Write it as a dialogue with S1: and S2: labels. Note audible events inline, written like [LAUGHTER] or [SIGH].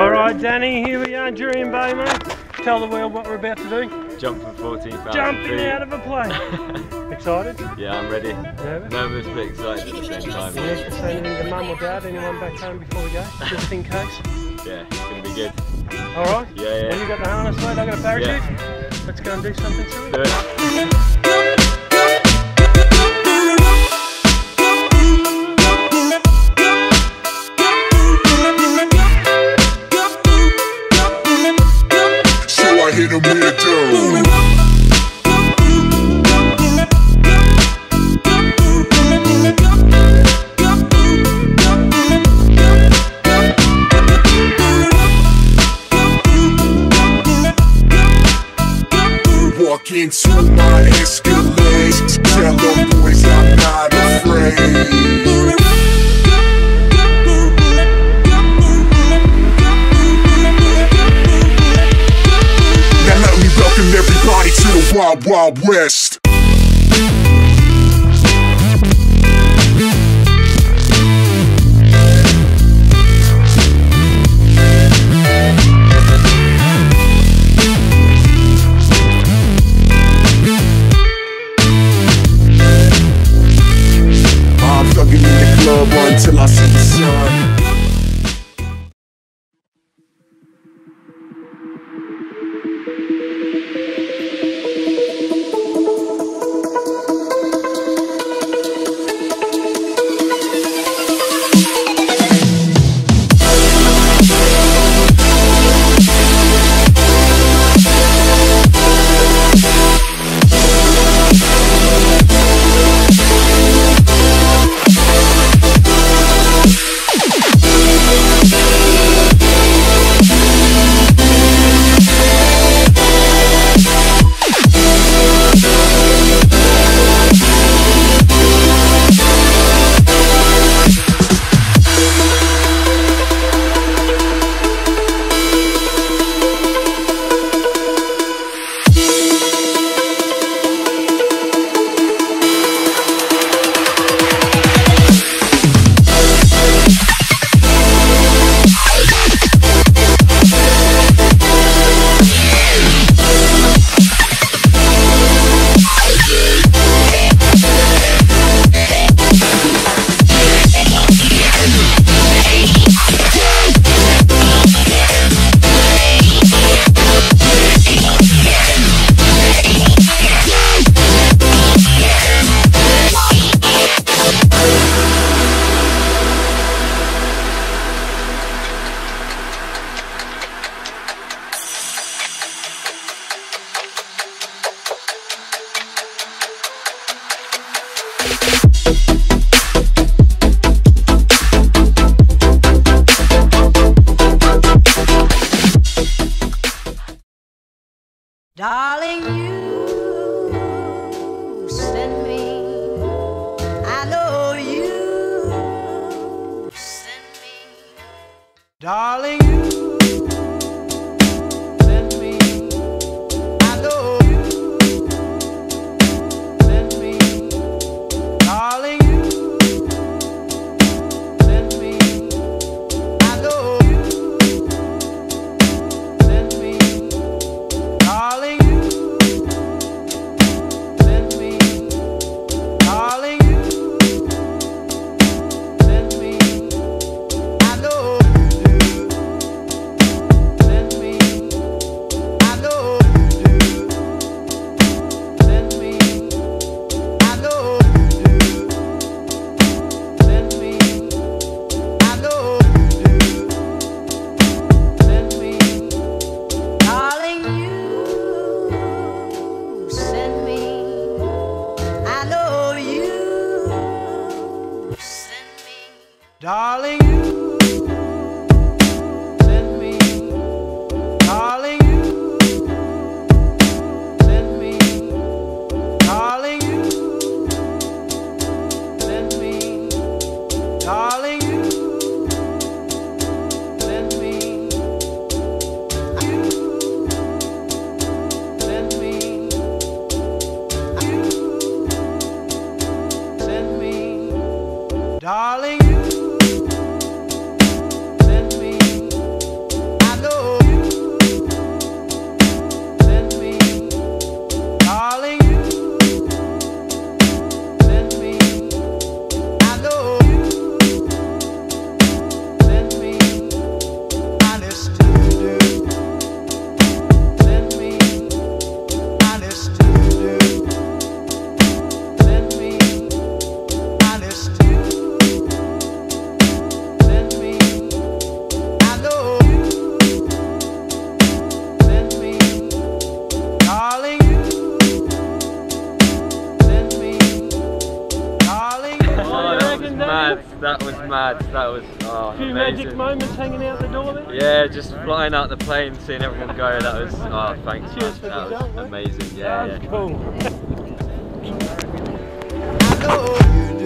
S1: Alright Danny, here we are, Jurien Bay mate. Tell the world what we're about to do.
S2: Jump from 14,000
S1: Jumping
S2: feet.
S1: out of a plane. [LAUGHS] Excited?
S2: Yeah, I'm ready.
S1: Nervous?
S2: Nervous but excited at the same time.
S1: Need to say anything to mum or dad, anyone back home before we go, just in case.
S2: Yeah, it's gonna be good.
S1: Alright?
S2: Yeah, yeah.
S1: Well, you got the harness mate, I got a parachute. Let's go and do something silly.
S2: Do it.
S3: Wild Wild West.
S4: Darling, you send me. I know you send me. Darling,
S2: That was mad. That was oh,
S1: A few
S2: amazing.
S1: magic moments hanging out the door there.
S2: Yeah, just flying out the plane, seeing everyone go. That was oh, thanks.
S1: Cheers for the
S2: That was
S1: jump,
S2: amazing. Yeah, yeah.
S1: cool.
S4: I know you